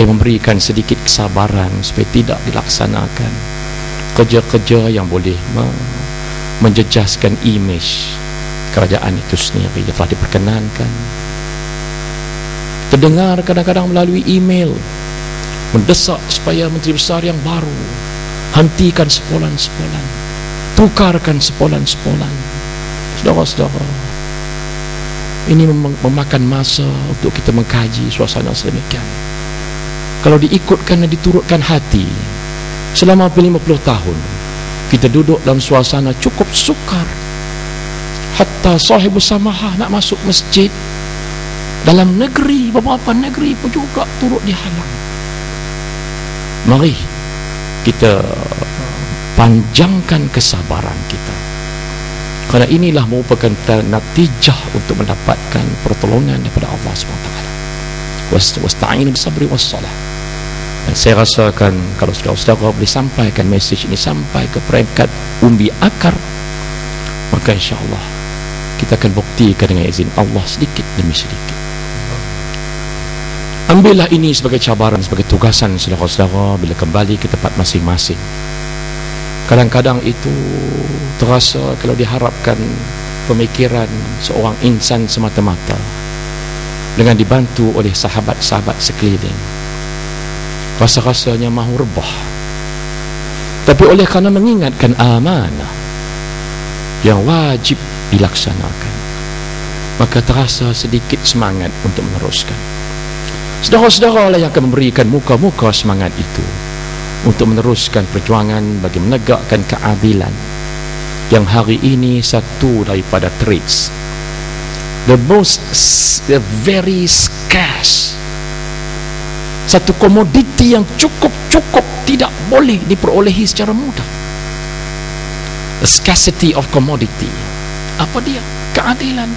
yang memberikan sedikit kesabaran supaya tidak dilaksanakan kerja-kerja yang boleh menjejaskan imej kerajaan itu sendiri. Yang telah diperkenankan. Terdengar kadang-kadang melalui email mendesak supaya menteri besar yang baru hentikan sepolan-sepolan tukarkan sepolan-sepolan. Saudara-saudara ini mem memakan masa untuk kita mengkaji suasana sedemikian kalau diikutkan dan diturutkan hati selama 50 tahun kita duduk dalam suasana cukup sukar. Hatta sahibu samahah nak masuk masjid dalam negeri beberapa negeri pun juga turut dihalang. Mari kita panjangkan kesabaran kita. Kerana inilah merupakan natijah untuk mendapatkan pertolongan daripada Allah SWT wasta'inu bisabri wassalah saya rasakan kalau saudara-saudara boleh sampaikan mesej ini sampai ke peringkat umbi akar maka insyaAllah kita akan buktikan dengan izin Allah sedikit demi sedikit Ambillah ini sebagai cabaran, sebagai tugasan saudara-saudara bila kembali ke tempat masing-masing. Kadang-kadang itu terasa kalau diharapkan pemikiran seorang insan semata-mata dengan dibantu oleh sahabat-sahabat sekeliling. Rasa-rasanya mahu rebah. Tapi oleh kerana mengingatkan amanah yang wajib dilaksanakan, maka terasa sedikit semangat untuk meneruskan. Saudara-saudara lah yang akan memberikan muka-muka semangat itu untuk meneruskan perjuangan bagi menegakkan keadilan yang hari ini satu daripada traits the most the very scarce satu komoditi yang cukup-cukup tidak boleh diperolehi secara mudah. The scarcity of commodity. Apa dia? keadilan.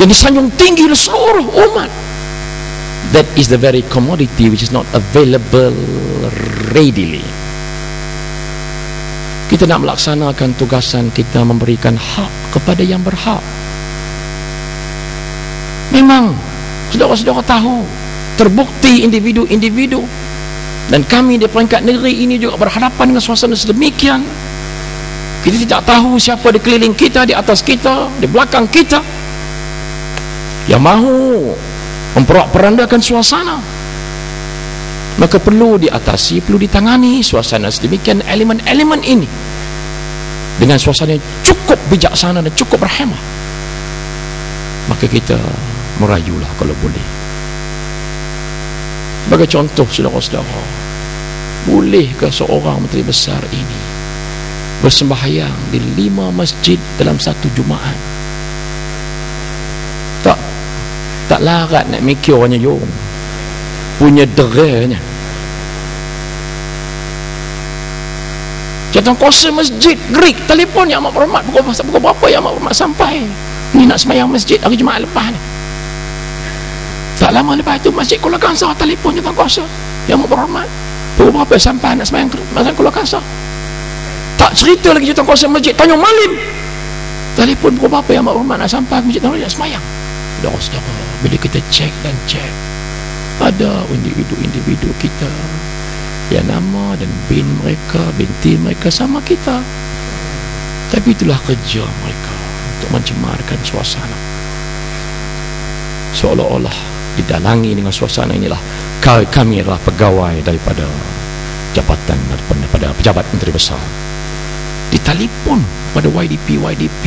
Yang disanjung tinggi oleh seluruh umat. That is the very commodity which is not available readily. Kita nak melaksanakan tugasan kita memberikan hak kepada yang berhak. Memang saudara-saudara tahu terbukti individu-individu. Dan kami di peringkat negeri ini juga berhadapan dengan suasana sedemikian. Kita tidak tahu siapa di keliling kita di atas kita di belakang kita. Yang mahu memperak-perandakan suasana maka perlu diatasi perlu ditangani suasana sedemikian elemen-elemen ini. Dengan suasana yang cukup bijaksana dan cukup berhemah maka kita merayulah kalau boleh. Sebagai contoh saudara-saudara bolehkah seorang menteri besar ini bersembahyang di lima masjid dalam satu Jumaat? Tak. Larat nak mikirnya yo. Punya deranya. Jatuh kuasa masjid Greek telefon yang amat berhormat pukul, pukul berapa yang amat berhormat sampai. Ni nak semayang masjid hari Jumaat lepas ni tak lama lepas itu masjid Kuala Kansar telefon jatuh kuasa. Yang berhormat. Berapa sampai nak semayang masjid Kuala Kansar tak cerita lagi jatuh kuasa masjid tanya malim. Telefon berapa yang berhormat nak sampai masjid nak semayang bila kita cek dan cek ada individu-individu kita yang nama dan bin mereka binti mereka sama kita. Tapi itulah kerja mereka untuk mencemarkan suasana. Seolah-olah didalangi dengan suasana inilah. Kami adalah pegawai daripada jabatan daripada pejabat menteri besar. Ditelepon pada YDP YDP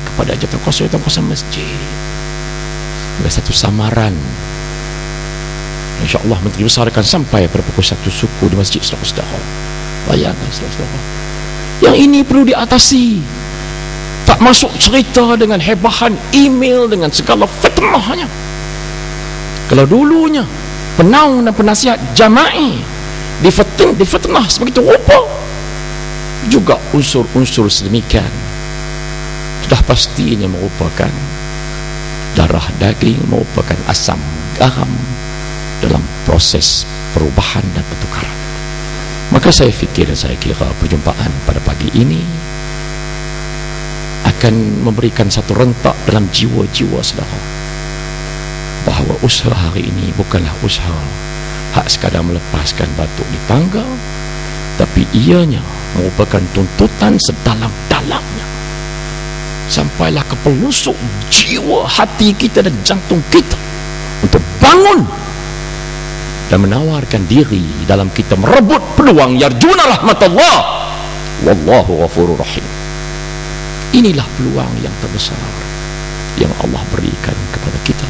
kepada jabatan kuasa jabatan kuasa masjid. Ada satu samaran. InsyaAllah Menteri Besar akan sampai pada pukul satu suku di Masjid Saudara-saudara Bayangkan saudara-saudara Yang ini perlu diatasi. Tak masuk cerita dengan hebahan email Dengan segala fitnahnya Kalau dulunya Penaung dan penasihat jama'i Difitnah, difitnah sebegitu rupa Juga unsur-unsur sedemikian Sudah pastinya merupakan darah daging merupakan asam garam dalam proses perubahan dan pertukaran. Maka saya fikir dan saya kira perjumpaan pada pagi ini akan memberikan satu rentak dalam jiwa-jiwa saudara bahawa usaha hari ini bukanlah usaha hak sekadar melepaskan batuk di tangga tapi ianya merupakan tuntutan sedalam-dalamnya. Sampailah ke pelusuk jiwa hati kita dan jantung kita untuk bangun dan menawarkan diri dalam kita merebut peluang yarjuna rahmatullah. Wallahu ghafurur rahim. Inilah peluang yang terbesar yang Allah berikan kepada kita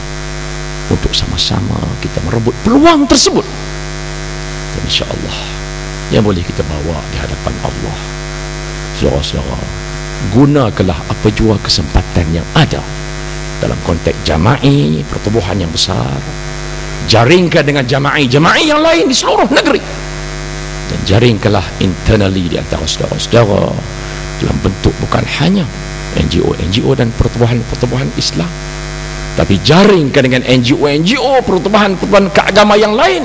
untuk sama-sama kita merebut peluang tersebut. insyaAllah yang boleh kita bawa di hadapan Allah. Saudara-saudara gunakanlah apa jua kesempatan yang ada dalam konteks jama'i pertubuhan yang besar. Jaringkan dengan jama'i-jama'i yang lain di seluruh negeri. Dan jaringkanlah internally di antara saudara-saudara dalam bentuk bukan hanya NGO-NGO dan pertubuhan-pertubuhan Islam tapi jaringkan dengan NGO-NGO pertubuhan-pertubuhan keagama yang lain.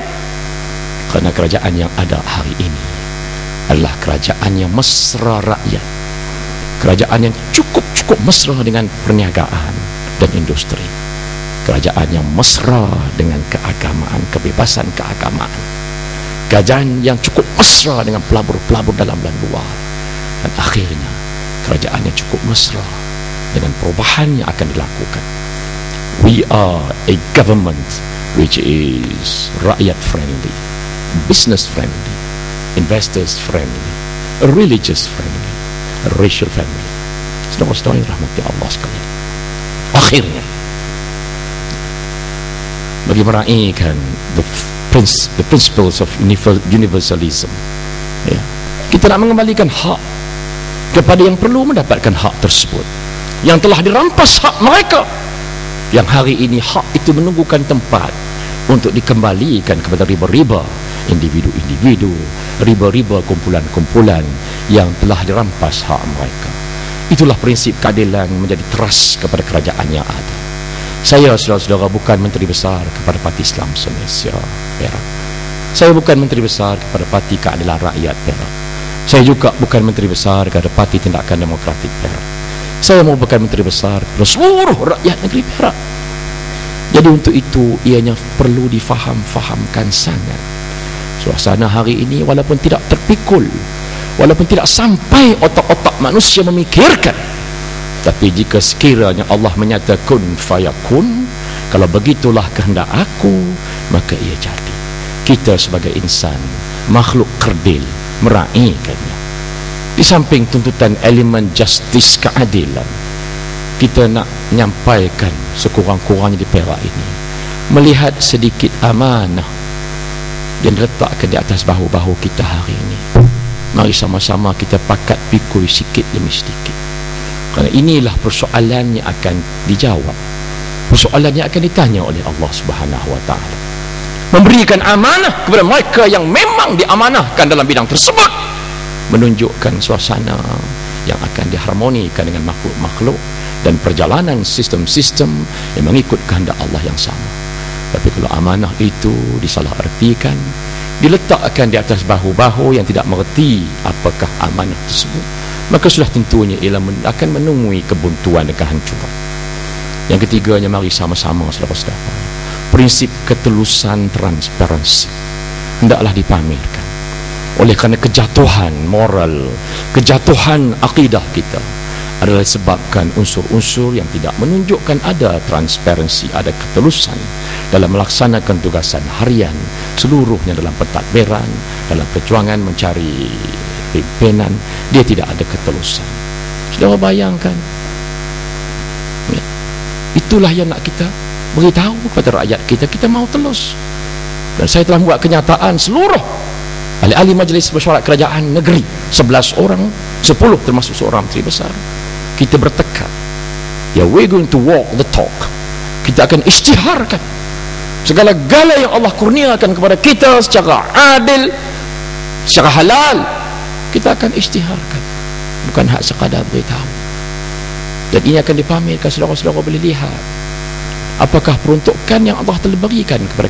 Kerana kerajaan yang ada hari ini adalah kerajaan yang mesra rakyat. Kerajaan yang cukup-cukup mesra dengan perniagaan dan industri. Kerajaan yang mesra dengan keagamaan kebebasan keagamaan. Kerajaan yang cukup mesra dengan pelabur-pelabur dalam dan luar. Dan akhirnya kerajaan yang cukup mesra dengan perubahan yang akan dilakukan we are a government which is rakyat friendly business friendly investors friendly religious friendly racial friendly. Saudara-saudara yang rahmati Allah sekalian. Akhirnya bagi meraihkan the, the principles of universalism ya. kita nak mengembalikan hak kepada yang perlu mendapatkan hak tersebut. Yang telah dirampas hak mereka yang hari ini hak itu menunggukan tempat untuk dikembalikan kepada riba-riba individu-individu riba-riba kumpulan-kumpulan yang telah dirampas hak mereka itulah prinsip keadilan menjadi teras kepada kerajaan yang ada saya saudara-saudara bukan menteri besar kepada Parti Islam Malaysia Perak. Saya bukan menteri besar kepada Parti Keadilan Rakyat Perak. Saya juga bukan menteri besar kepada Parti Tindakan Demokratik Perak. Saya merupakan menteri besar kepada seluruh rakyat negeri Perak. Jadi untuk itu ianya perlu difaham-fahamkan sangat. Suasana hari ini walaupun tidak terpikul, walaupun tidak sampai otak-otak manusia memikirkan tapi jika sekiranya Allah menyata kun fayakun kalau begitulah kehendak aku maka ia jadi kita sebagai insan makhluk kerdil meraihkannya di samping tuntutan elemen justice keadilan kita nak menyampaikan sekurang-kurangnya di Perak ini melihat sedikit amanah yang diletakkan di atas bahu-bahu kita hari ini mari sama-sama kita pakat pikul sikit demi sedikit kerana inilah persoalan yang akan dijawab. Persoalan yang akan ditanya oleh Allah Subhanahu Taala. Memberikan amanah kepada mereka yang memang diamanahkan dalam bidang tersebut. Menunjukkan suasana yang akan diharmonikan dengan makhluk-makhluk dan perjalanan sistem-sistem yang mengikut kehendak Allah yang sama. Tapi kalau amanah itu disalah artikan, diletakkan di atas bahu-bahu yang tidak mengerti apakah amanah tersebut, maka sudah tentunya ialah akan menemui kebuntuan dan kehancuran. Yang ketiganya mari sama-sama saudara-saudara prinsip ketelusan transparansi. Hendaklah dipamerkan oleh kerana kejatuhan moral kejatuhan akidah kita adalah disebabkan unsur-unsur yang tidak menunjukkan ada transparansi ada ketelusan dalam melaksanakan tugasan harian seluruhnya dalam pentadbiran dalam perjuangan mencari pimpinan dia tidak ada ketelusan sudah bayangkan ya. itulah yang nak kita beritahu kepada rakyat kita kita mau telus. Dan saya telah buat kenyataan seluruh ahli-ahli majlis bersyarat kerajaan negeri 11 orang 10 termasuk seorang menteri besar. Kita bertekad ya we going to walk the talk. Kita akan isytiharkan segala-gala yang Allah kurniakan kepada kita secara adil secara halal. Kita akan isytiharkan bukan hak sekadar beritahu dan ini akan dipamerkan saudara-saudara boleh lihat. Apakah peruntukan yang Allah telah berikan kepada